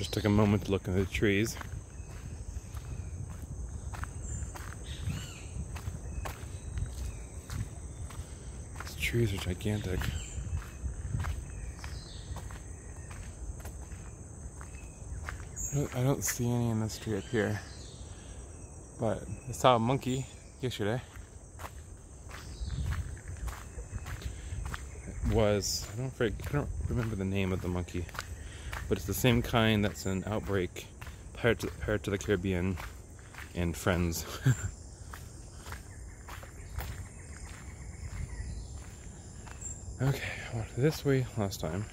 Just took a moment to look at the trees. These trees are gigantic. I don't, see any in this tree up here. But I saw a monkey yesterday. It was I don't I don't remember the name of the monkey, but it's the same kind that's in Outbreak, Pirates, Pirates of the Caribbean, and Friends. okay, I this way last time.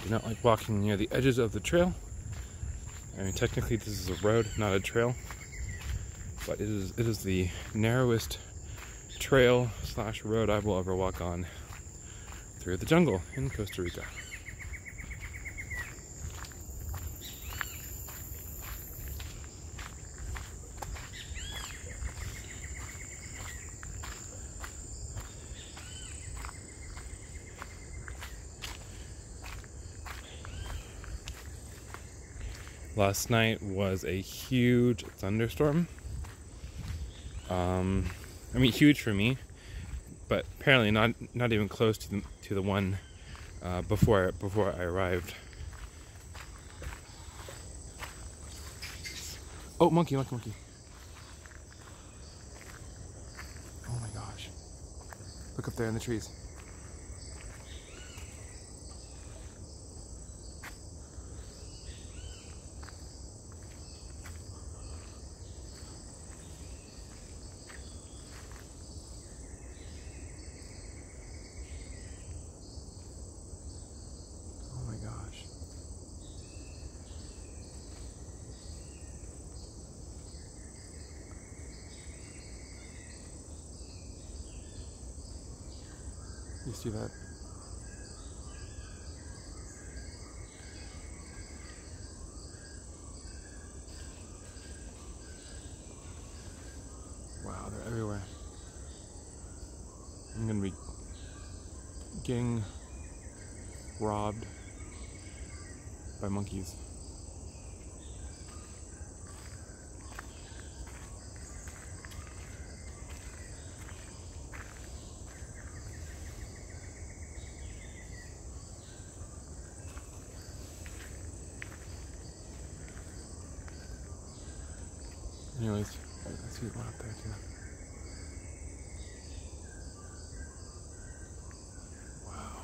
I do not like walking near the edges of the trail. I mean, technically this is a road, not a trail, but it is it is the narrowest trail slash road I will ever walk on through the jungle in Costa Rica. Last night was a huge thunderstorm. Um, I mean, huge for me, but apparently not not even close to the to the one uh, before before I arrived. Oh, monkey, monkey, monkey! Oh my gosh! Look up there in the trees. See that? Wow, they're everywhere. I'm gonna be getting robbed by monkeys. Anyways, up there too. Wow.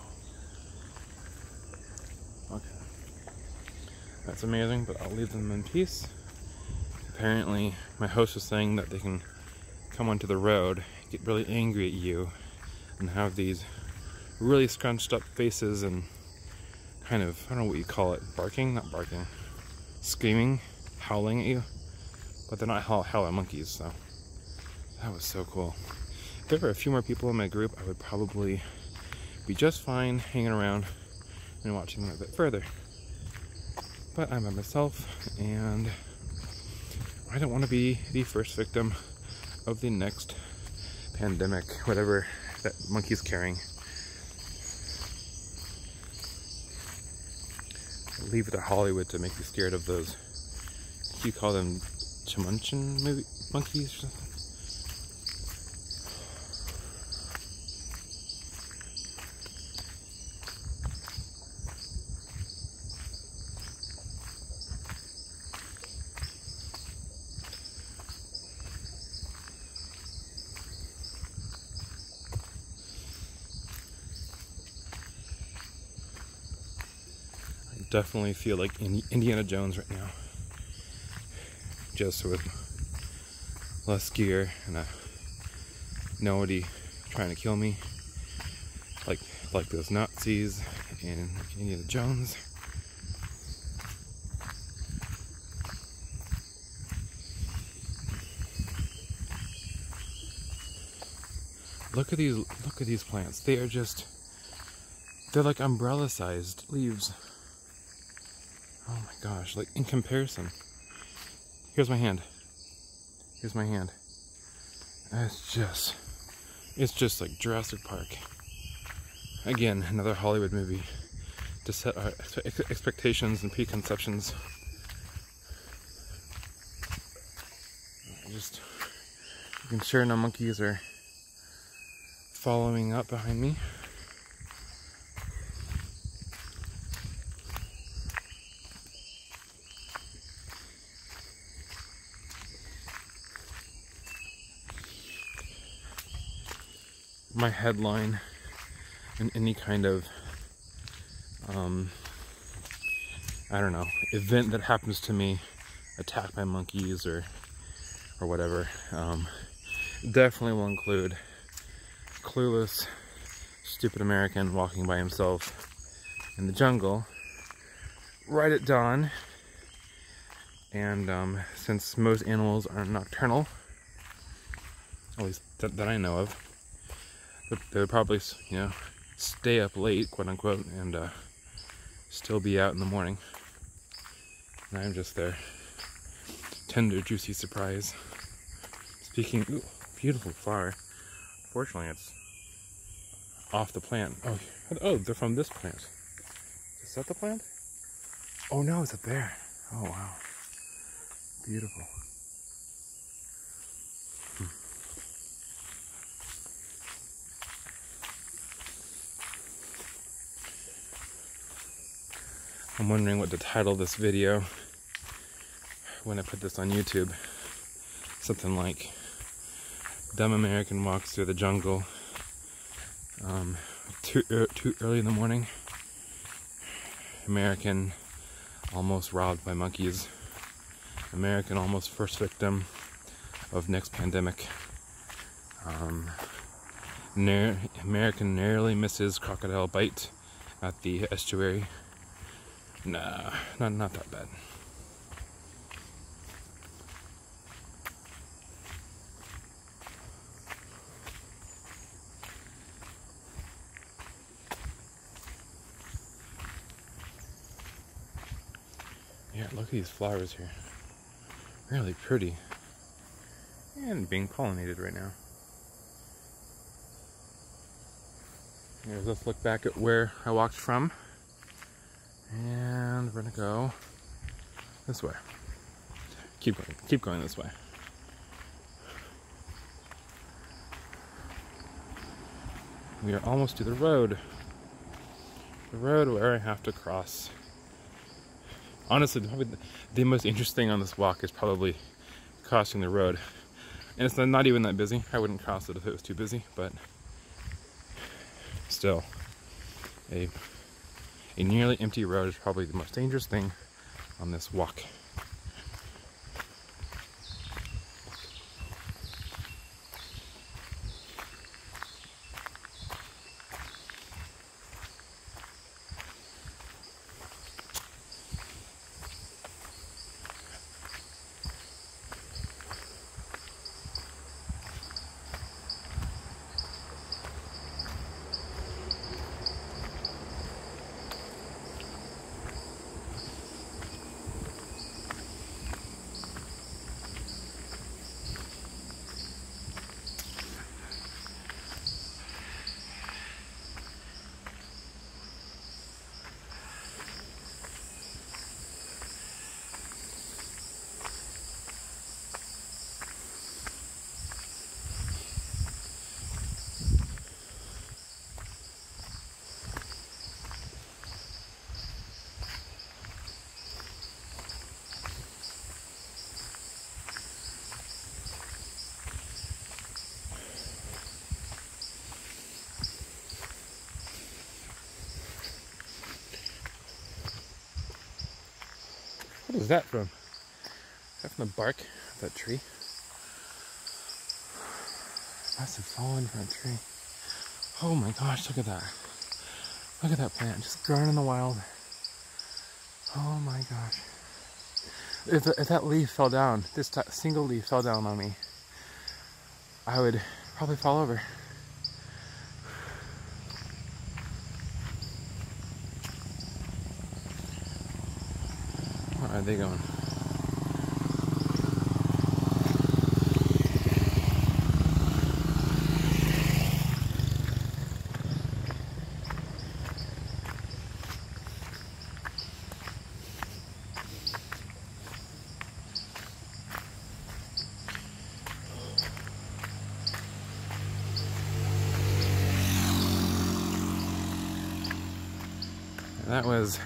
Okay. That's amazing, but I'll leave them in peace. Apparently, my host was saying that they can come onto the road, get really angry at you, and have these really scrunched up faces and kind of, I don't know what you call it, barking? Not barking. Screaming, howling at you. But they're not hell, hella monkeys, so that was so cool. If there were a few more people in my group, I would probably be just fine hanging around and watching them a bit further. But I'm by myself, and I don't want to be the first victim of the next pandemic, whatever that monkey's carrying. leave it to Hollywood to make you scared of those. You call them Chamunchin maybe monkeys or something. I definitely feel like Indiana Jones right now just with less gear and nobody trying to kill me like like those Nazis in Indiana Jones. Look at these look at these plants. They are just they're like umbrella sized leaves. Oh my gosh, like in comparison. Here's my hand. Here's my hand. It's just It's just like Jurassic Park. Again, another Hollywood movie to set our expectations and preconceptions. Just you can sure no monkeys are following up behind me. My headline in any kind of um, I don't know event that happens to me, attacked by monkeys or or whatever. Um, definitely will include clueless, stupid American walking by himself in the jungle right at dawn. And um, since most animals are nocturnal, at least that, that I know of, they would probably, you know, stay up late, quote unquote, and uh, still be out in the morning. And I'm just there. Tender, juicy surprise. Speaking, ooh, beautiful flower. Fortunately, it's off the plant. Oh, oh, they're from this plant. Is that the plant? Oh no, is it there? Oh wow. Beautiful. I'm wondering what to title this video when I put this on YouTube. Something like Dumb American Walks Through the Jungle. Um, too, er, too early in the morning. American almost robbed by monkeys. American almost first victim of next pandemic. Um, American narrowly misses crocodile bite at the estuary. Nah, not, not that bad. Yeah, look at these flowers here. Really pretty. And being pollinated right now. Let's look back at where I walked from. And we're gonna go this way. Keep going, keep going this way. We are almost to the road. The road where I have to cross. Honestly, probably the most interesting on this walk is probably crossing the road. And it's not even that busy. I wouldn't cross it if it was too busy, but still a a nearly empty road is probably the most dangerous thing on this walk. What is that from? Is that from the bark of that tree? Must have fallen from a tree. Oh my gosh, look at that. Look at that plant, just growing in the wild. Oh my gosh. If, if that leaf fell down, this single leaf fell down on me, I would probably fall over. they going? That was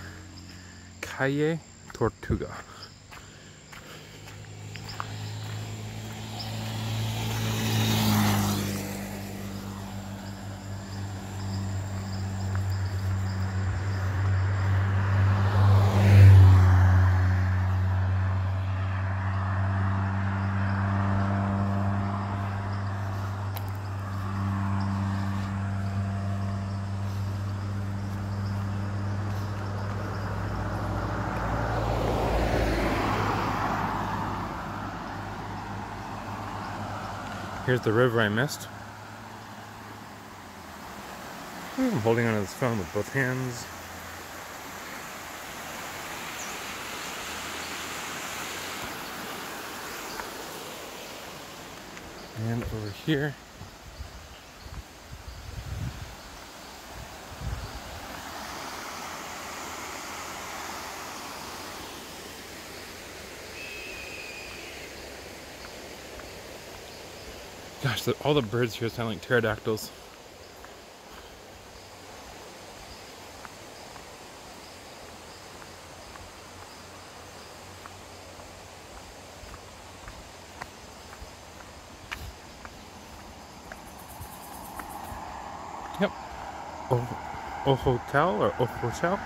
Calle Tortuga. Here's the river I missed. Hmm, I'm holding onto this phone with both hands. And over here, Gosh, the, all the birds here sound like pterodactyls. Yep. Oh, o hotel or o hotel?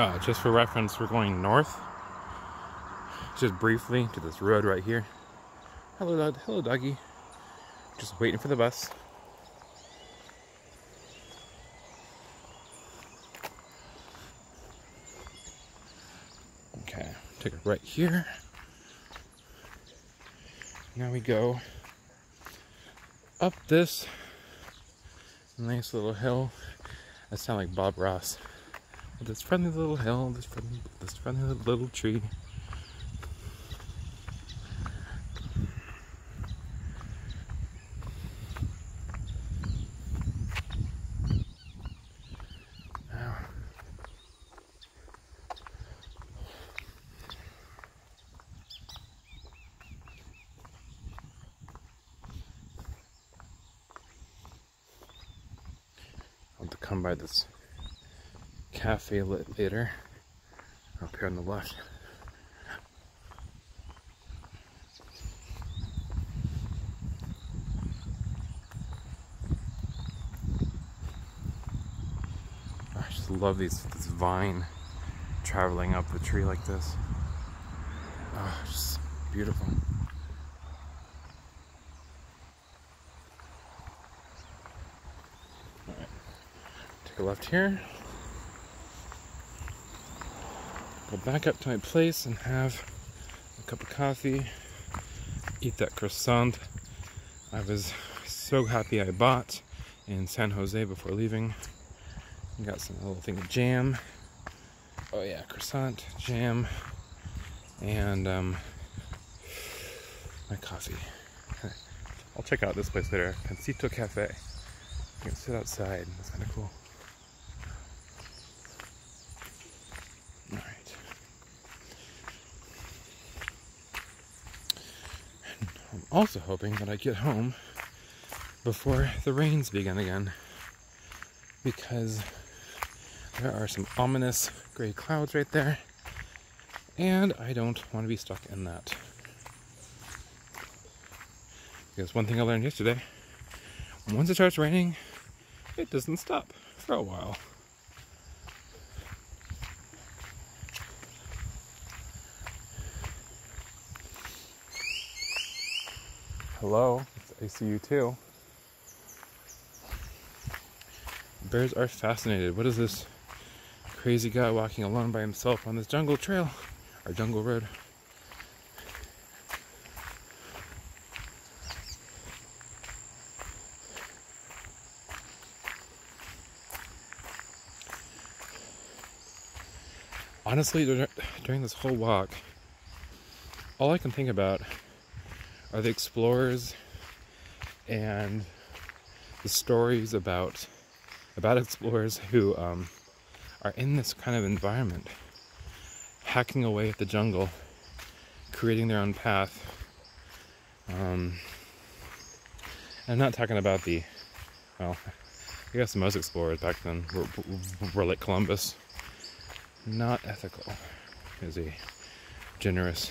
Uh, just for reference, we're going north. Just briefly to this road right here. Hello, dog. Hello, doggy. Just waiting for the bus. Okay, take it right here. Now we go up this nice little hill. That sound like Bob Ross this friendly little hill, this friendly, this friendly little tree. I'll have to come by this cafe later up here on the left. I just love these this vine traveling up the tree like this. Oh, just beautiful. Take a left here. Go back up to my place and have a cup of coffee, eat that croissant I was so happy I bought in San Jose before leaving. Got some little thing of jam. Oh yeah, croissant, jam, and um, my coffee. I'll check out this place later, Pancito Cafe. You can sit outside, that's kind of cool. Also hoping that I get home before the rains begin again because there are some ominous gray clouds right there and I don't want to be stuck in that. Because one thing I learned yesterday, once it starts raining, it doesn't stop for a while. Hello, I see you too. Bears are fascinated. What is this crazy guy walking alone by himself on this jungle trail or jungle road? honestly, during this whole walk, all I can think about are the explorers and the stories about about explorers who um, are in this kind of environment, hacking away at the jungle, creating their own path. Um, I'm not talking about the, well, I guess most explorers back then were, were like Columbus. Not ethical is a generous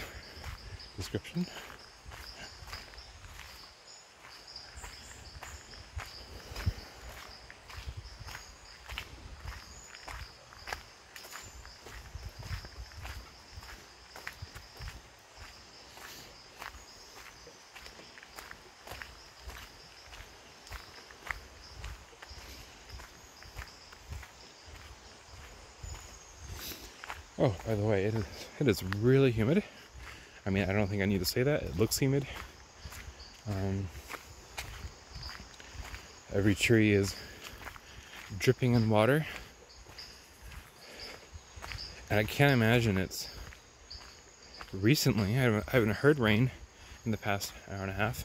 description. Oh, by the way, it is, it is really humid. I mean, I don't think I need to say that. It looks humid. Um, every tree is dripping in water. And I can't imagine it's recently, I haven't, I haven't heard rain in the past hour and a half.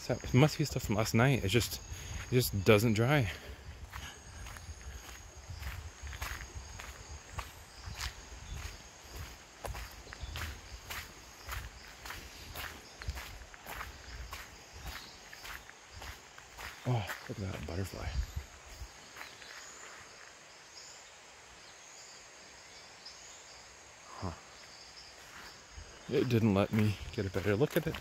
So it must be stuff from last night. It just, it just doesn't dry. Oh, look at that butterfly. Huh. It didn't let me get a better look at it.